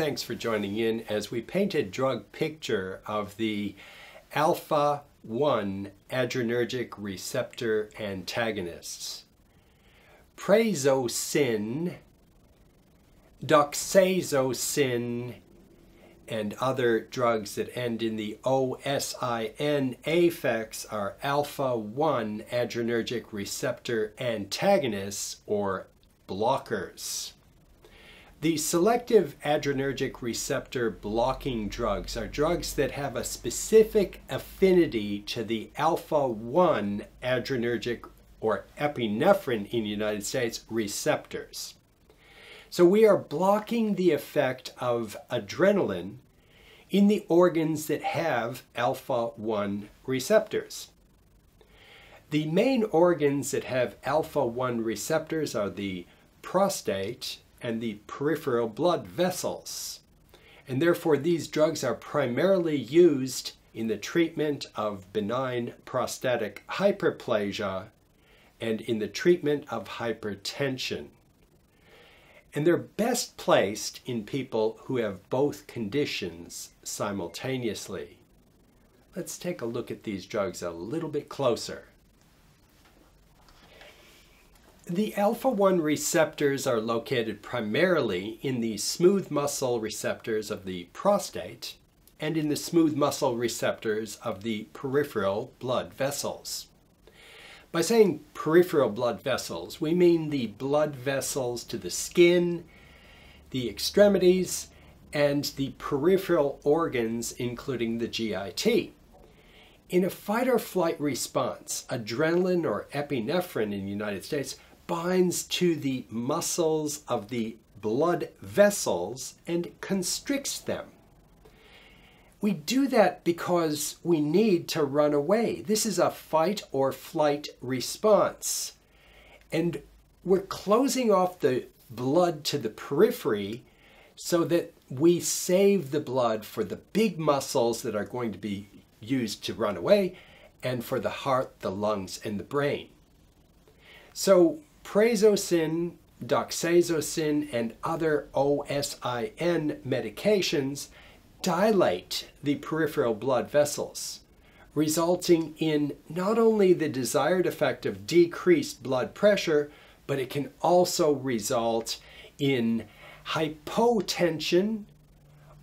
thanks for joining in as we paint a drug picture of the alpha 1 adrenergic receptor antagonists. Prazosin, doxazosin, and other drugs that end in the OSIN affix are alpha 1 adrenergic receptor antagonists or blockers. The selective adrenergic receptor blocking drugs are drugs that have a specific affinity to the alpha 1 adrenergic or epinephrine in the United States receptors. So we are blocking the effect of adrenaline in the organs that have alpha 1 receptors. The main organs that have alpha 1 receptors are the prostate and the peripheral blood vessels. And therefore, these drugs are primarily used in the treatment of benign prostatic hyperplasia and in the treatment of hypertension. And they're best placed in people who have both conditions simultaneously. Let's take a look at these drugs a little bit closer. The alpha 1 receptors are located primarily in the smooth muscle receptors of the prostate and in the smooth muscle receptors of the peripheral blood vessels. By saying peripheral blood vessels, we mean the blood vessels to the skin, the extremities, and the peripheral organs, including the GIT. In a fight or flight response, adrenaline or epinephrine in the United States binds to the muscles of the blood vessels and constricts them. We do that because we need to run away. This is a fight or flight response. And we're closing off the blood to the periphery so that we save the blood for the big muscles that are going to be used to run away and for the heart, the lungs, and the brain. So, prazosin, doxazosin, and other OSIN medications dilate the peripheral blood vessels, resulting in not only the desired effect of decreased blood pressure, but it can also result in hypotension,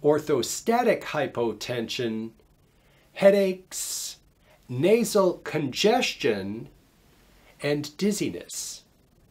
orthostatic hypotension, headaches, nasal congestion, and dizziness.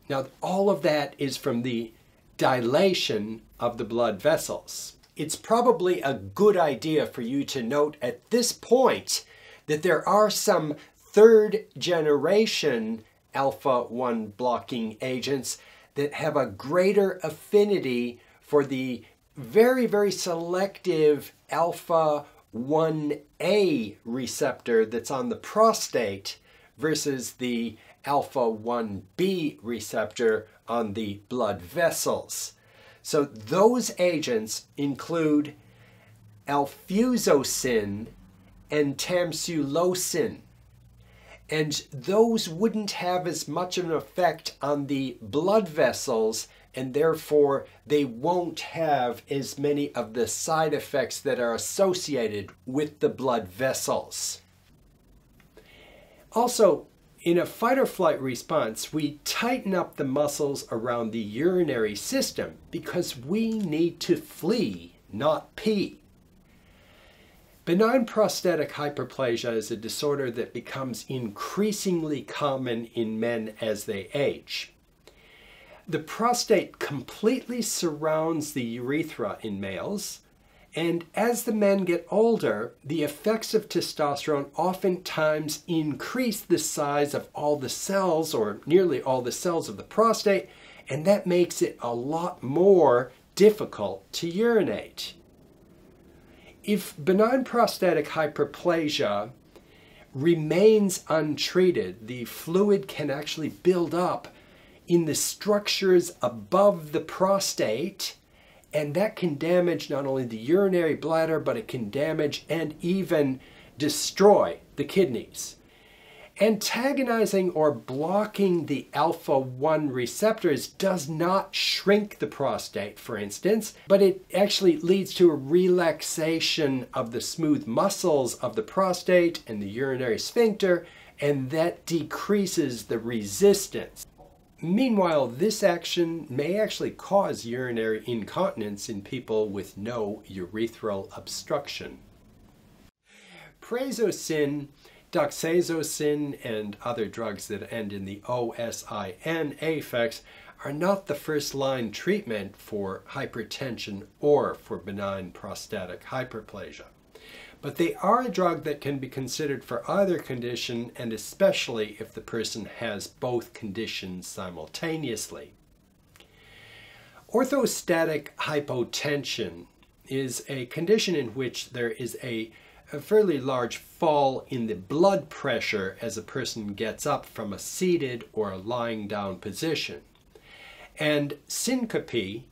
Now, all of that is from the dilation of the blood vessels. It's probably a good idea for you to note at this point that there are some third generation alpha 1 blocking agents that have a greater affinity for the very, very selective alpha 1A receptor that's on the prostate versus the alpha 1B receptor on the blood vessels. So those agents include alfuzosin and tamsulosin. And those wouldn't have as much of an effect on the blood vessels, and therefore they won't have as many of the side effects that are associated with the blood vessels. Also, in a fight or flight response, we tighten up the muscles around the urinary system because we need to flee, not pee. Benign prostatic hyperplasia is a disorder that becomes increasingly common in men as they age. The prostate completely surrounds the urethra in males, and as the men get older, the effects of testosterone oftentimes increase the size of all the cells, or nearly all the cells of the prostate, and that makes it a lot more difficult to urinate. If benign prostatic hyperplasia remains untreated, the fluid can actually build up in the structures above the prostate and that can damage not only the urinary bladder, but it can damage and even destroy the kidneys. Antagonizing or blocking the alpha 1 receptors does not shrink the prostate, for instance, but it actually leads to a relaxation of the smooth muscles of the prostate and the urinary sphincter, and that decreases the resistance. Meanwhile, this action may actually cause urinary incontinence in people with no urethral obstruction. Prazosin Doxazosin and other drugs that end in the OSIN affix are not the first line treatment for hypertension or for benign prostatic hyperplasia. But they are a drug that can be considered for either condition and especially if the person has both conditions simultaneously. Orthostatic hypotension is a condition in which there is a a fairly large fall in the blood pressure as a person gets up from a seated or a lying down position. And syncope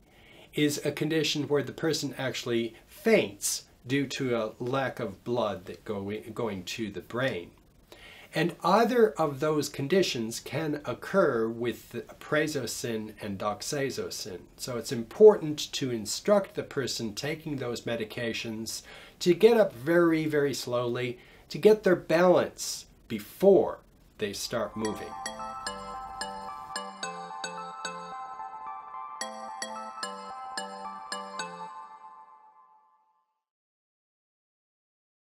is a condition where the person actually faints due to a lack of blood that go, going to the brain. And either of those conditions can occur with prazosin and doxazosin. So it's important to instruct the person taking those medications to get up very, very slowly to get their balance before they start moving.